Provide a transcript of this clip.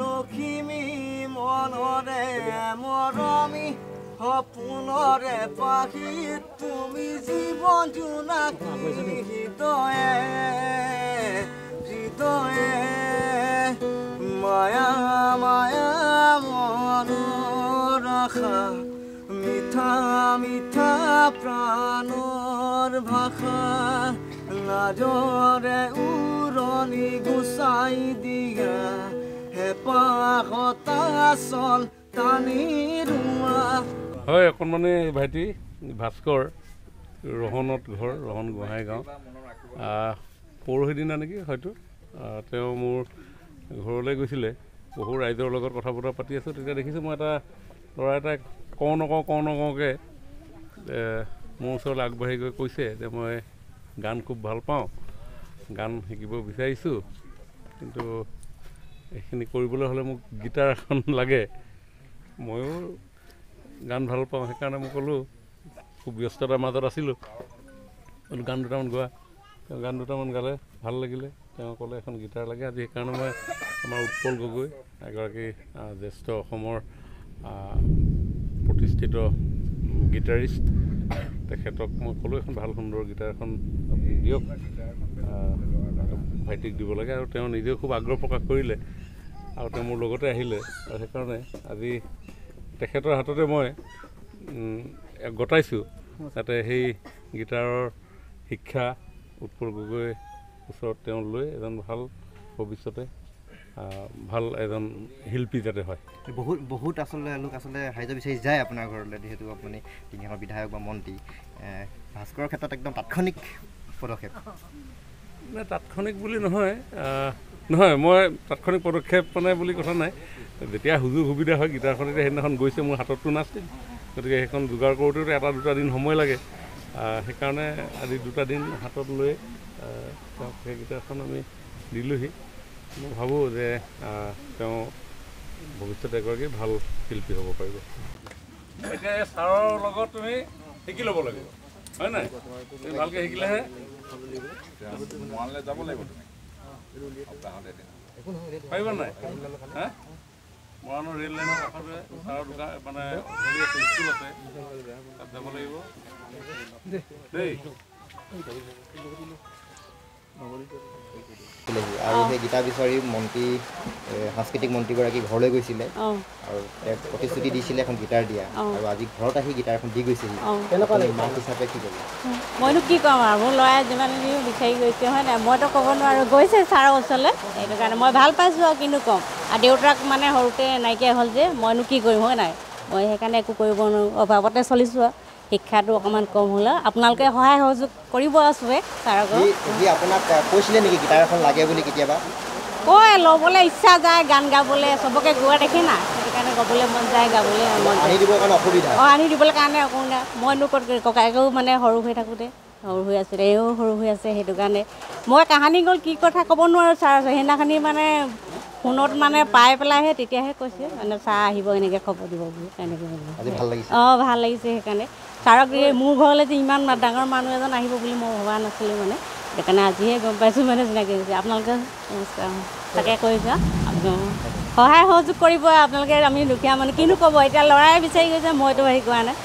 লখিমী মনৰে মৰমী সপোনৰে পাখি, তুমি জীৱন জোনাকী হৃদয়ে হৃদয়ে। মায়া মায়া মনৰ আশা মিঠা মিঠা প্ৰাণৰ ভাষা লাজৰে উৰণি গুচাই দিয়া। হেঁপাহতা চল টানি ৰোৱা। হয় অকণমানি ভাইটি ভাস্কৰ ৰহনত ঘৰ ৰহন গোহাঁই গাঁও। পৰহি দিনা নেকি হয়তো তেওঁ মোৰ ঘৰলৈ গৈছিলে। বহু ৰাইজৰ লগত কথা বতৰা পাতি আছোঁ। তেতিয়া দেখিছোঁ মই এটা ল'ৰা এটাই কওঁ নকওঁ কওঁ নকওঁকৈ মোৰ ওচৰলৈ আগবাঢ়ি গৈ কৈছে যে মই গান খুব ভাল পাওঁ গান শিকিব বিচাৰিছোঁ কিন্তু এইখিনি কৰিবলৈ হ'লে মোক গীটাৰ এখন লাগে। ময়ো গান ভাল পাওঁ সেইকাৰণে মই ক'লোঁ খুব ব্যস্ততাৰ মাজত আছিলোঁ। বোলো গান দুটামান গোৱা। তেওঁ গান দুটামান গালে ভাল লাগিলে। তেওঁ ক'লে এখন গীটাৰ লাগে। আজি সেইকাৰণে মই আমাৰ উৎপল গগৈ এগৰাকী জ্যেষ্ঠ অসমৰ প্ৰতিষ্ঠিত গীটাৰিষ্ট। তেখেতক মই ক'লোঁ এখন ভাল সুন্দৰ গীটাৰ এখন দিয়ক। ভাইটিক দিব লাগে আৰু তেওঁ নিজেও খুব আগ্ৰহ প্ৰকাশ কৰিলে আৰু তেওঁ মোৰ লগতে আহিলে। আৰু সেইকাৰণে আজি তেখেতৰ হাততে মই গতাইছোঁ যাতে সেই গীটাৰৰ শিক্ষা উৎপল গগৈ ওচৰত তেওঁ লৈ এজন ভাল ভৱিষ্যতে ভাল এজন শিল্পী যাতে হয়। বহুত বহুত আচলতে লোক আচলতে সাহাৰ্য বিচাৰি যায় আপোনাৰ ঘৰলৈ যিহেতু আপুনি তিনিখনৰ বিধায়ক বা মন্ত্ৰী। ভাস্কৰৰ ক্ষেত্ৰত একদম তাৎক্ষণিক পদক্ষেপ। নাই তাৎক্ষণিক বুলি নহয় নহয় মই তাৎক্ষণিক পদক্ষেপ মানে বুলি কথা নাই। যেতিয়া সুযোগ সুবিধা হয় গীটাৰখন এতিয়া সেইদিনাখন গৈছে মোৰ হাতততো নাছিল। গতিকে সেইখন যোগাৰ কৰোঁতেও এটা দুটা দিন সময় লাগে। সেইকাৰণে আজি দুটা দিন হাতত লৈ তেওঁক সেই গীটাৰখন আমি দিলোঁহি। মই ভাবোঁ যে তেওঁ ভৱিষ্যতে এগৰাকী ভাল শিল্পী হ'ব পাৰিব এতিয়া এই ছাৰৰ লগত তুমি শিকি ল'ব লাগিব হয় নাই তুমি ভালকৈ শিকিলেহে পাৰিবা নাই মৰাণৰ ৰেল লাইনৰ কাষতে ছাৰৰ দোকান মানে হেৰি আছে স্কুল আছে তাত যাব লাগিব দেই আৰু সেই গীতা বিচাৰি মন্ত্ৰী সাংস্কৃতিক মন্ত্ৰীগৰাকী ঘৰলৈ গৈছিলে। আৰু তেওঁক প্ৰতিশ্ৰুতি দিছিলে এখন গীটাৰ দিয়া। আৰু আজি ঘৰত আহি গীটাৰ এখন দি গৈছেহি আপুনি মাক হিচাপে কি ক'ব? মইনো কি ক'ম আৰু মোৰ ল'ৰাই যিমান বিচাৰি গৈছে হয় নাই? মইতো ক'ব নোৱাৰোঁ। গৈছে ছাৰৰ ওচৰলৈ। সেইটো কাৰণে মই ভাল পাইছোঁ আৰু কিনো ক'ম। আৰু দেউতাক মানে সৰুতে নাইকিয়া হ'ল যে মইনো কি কৰিম হয় নাই? মই সেইকাৰণে একো কৰিব নোৱাৰোঁ। অভাৱতে চলিছোঁ আৰু। শিক্ষাটো অকণমান কম হ'লে আপোনালোকে সহায় সহযোগ কৰিব চবে আপোনাক এ, কৈছিলে নেকি গীটাৰ এখন লাগে বুলি কেতিয়াবা? কয় ল'বলৈ ইচ্ছা যায় গান গাবলৈ চবকে গোৱা দেখি না সেইটো কাৰণে গাবলৈ মন যায় গাবলৈ মন যায় আনি দিবৰ কাৰণে অসুবিধা? অঁ আনি দিবলৈ কাৰণে অকণমান মইনো ক'ত ককায়েকেও মানে সৰু হৈ থাকোঁতে সৰু হৈ আছিলে এও সৰু হৈ আছে সেইটো কাৰণে। মই কাহানী গ'ল কি কথা ক'ব নোৱাৰোঁ ছাৰ সেইদিনাখনি মানে ফোনত মানে পাই পেলাইহে তেতিয়াহে কৈছে মানে ছাৰ আহিব এনেকৈ খবৰ দিব বুলি ভাল লাগিছে? অঁ ভাল লাগিছে সেইকাৰণে। ছাৰক মোৰ ঘৰলৈ যে ইমান ডাঙৰ মানুহ এজন আহিব বুলি মই ভবা নাছিলোঁ মানে সেইকাৰণে আজিহে গম পাইছোঁ মানে চিনাকি হৈছে। আপোনালোকে তাকে কৈছোঁ সহায় সহযোগ কৰিব আপোনালোকে আমি দুখীয়া মানুহ কিনো ক'ব? এতিয়া ল'ৰাই বিচাৰি গৈছে মইতো হেৰি কৰা নাই।